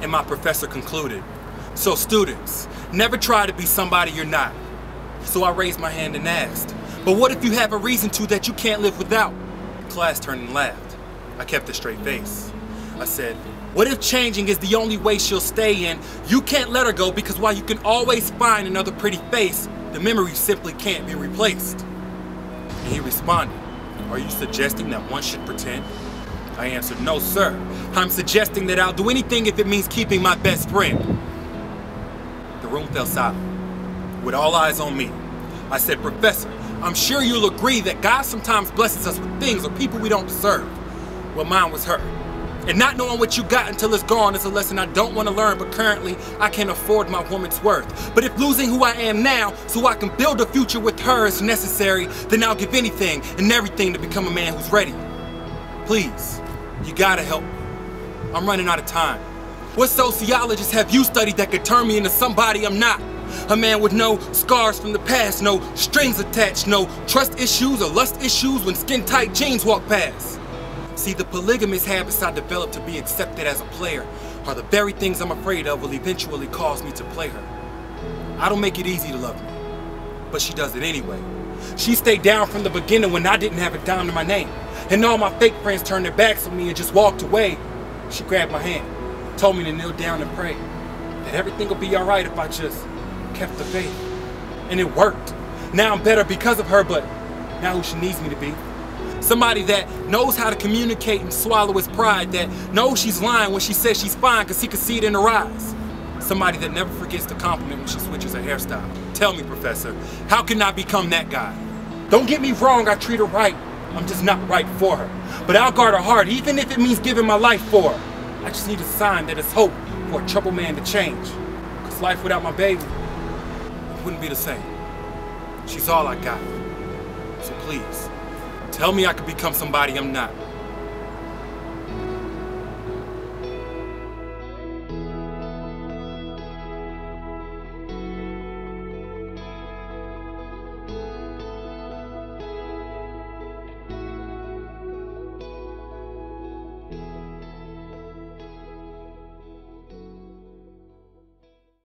And my professor concluded, so students, never try to be somebody you're not. So I raised my hand and asked, but what if you have a reason to that you can't live without? The class turned and laughed. I kept a straight face. I said, what if changing is the only way she'll stay in? You can't let her go because while you can always find another pretty face, the memory simply can't be replaced. And he responded, are you suggesting that one should pretend? I answered, no sir. I'm suggesting that I'll do anything if it means keeping my best friend. The room fell silent, with all eyes on me. I said, Professor, I'm sure you'll agree that God sometimes blesses us with things or people we don't deserve. Well, mine was her. And not knowing what you got until it's gone is a lesson I don't want to learn, but currently I can't afford my woman's worth. But if losing who I am now so I can build a future with her is necessary, then I'll give anything and everything to become a man who's ready. Please, you gotta help me. I'm running out of time. What sociologists have you studied that could turn me into somebody I'm not? A man with no scars from the past, no strings attached, no trust issues or lust issues when skin tight jeans walk past. See, the polygamous habits I developed to be accepted as a player are the very things I'm afraid of will eventually cause me to play her. I don't make it easy to love me, but she does it anyway. She stayed down from the beginning when I didn't have a dime to my name. And all my fake friends turned their backs on me and just walked away. She grabbed my hand, told me to kneel down and pray. That everything will be alright if I just kept the faith. And it worked. Now I'm better because of her, but now who she needs me to be. Somebody that knows how to communicate and swallow his pride, that knows she's lying when she says she's fine because he can see it in her eyes. Somebody that never forgets to compliment when she switches her hairstyle. Tell me, Professor, how can I become that guy? Don't get me wrong, I treat her right. I'm just not right for her. But I'll guard her heart, even if it means giving my life for her. I just need a sign that it's hope for a troubled man to change. Because life without my baby wouldn't be the same. She's all I got. So please, Tell me I could become somebody I'm not.